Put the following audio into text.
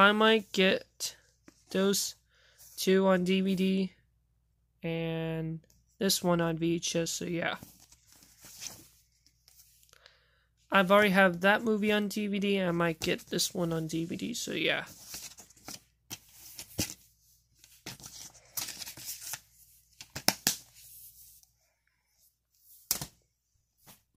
I might get those two on DVD and this one on VHS, so yeah. I've already have that movie on DVD, and I might get this one on DVD, so yeah.